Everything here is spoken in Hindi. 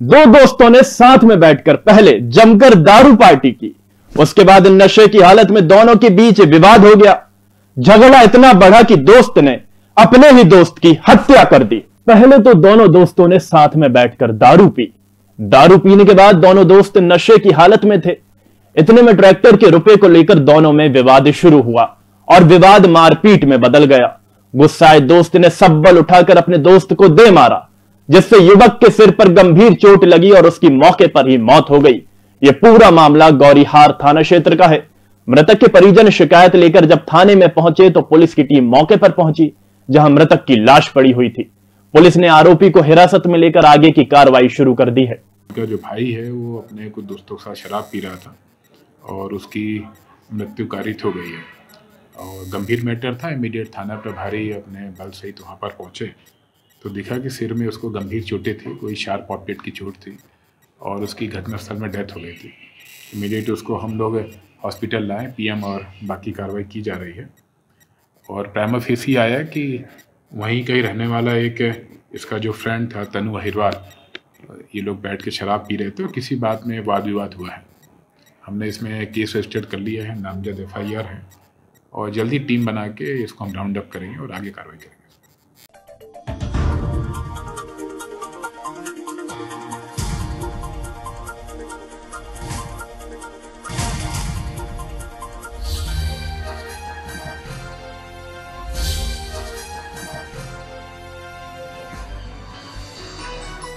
दो दोस्तों ने साथ में बैठकर पहले जमकर दारू पार्टी की। उसके बाद नशे की हालत में दोनों के बीच विवाद हो गया। झगड़ा इतना बढ़ा कि दोस्त ने अपने ही दोस्त की हत्या कर दी। पहले तो दोनों दोस्तों ने साथ में बैठकर दारू पी। दारू पीने के बाद दोनों दोस्त नशे की हालत में थे। इतने में ट्रैक्टर के रुपए को लेकर दोनों में विवाद शुरू हुआ और विवाद मारपीट में बदल गया। गुस्साए दोस्त ने सब बल उठाकर अपने दोस्त को दे मारा। जिससे युवक के सिर पर गंभीर चोट लगी और उसकी मौके पर ही मौत हो गई। यह पूरा मामला गौरीहार थाना क्षेत्र का है। मृतक के परिजन शिकायत लेकर जब थाने में पहुँचे तो पुलिस की टीम मौके पर पहुँची, जहाँ मृतक की लाश पड़ी हुई थी। पुलिस ने आरोपी को हिरासत में लेकर आगे की कार्रवाई शुरू कर दी है। उनका जो भाई है, वो अपने कुछ दोस्तों के साथ शराब पी रहा था और उसकी मृत्यु कारित हो गई है। और गंभीर मैटर था, इमीडिएट थाना प्रभारी अपने बल सहित वहाँ पर पहुँचे। तो दिखा कि सिर में उसको गंभीर चोटें थी, कोई शार्प पॉकेट की चोट थी और उसकी घटनास्थल में डेथ हो गई थी। इमीडिएट उसको हम लोग हॉस्पिटल लाए पीएम और बाकी कार्रवाई की जा रही है। और प्राइम फेस आया कि वहीं कहीं रहने वाला एक इसका जो फ्रेंड था, तनु अहिरवाल, ये लोग बैठ के शराब पी रहे थे और किसी बात में वाद विवाद हुआ है। हमने इसमें केस रजिस्टर्ड कर लिया है, नामजद एफ़ आई है और जल्दी टीम बना के इसको हम राउंड अप करेंगे और आगे कार्रवाई करेंगे।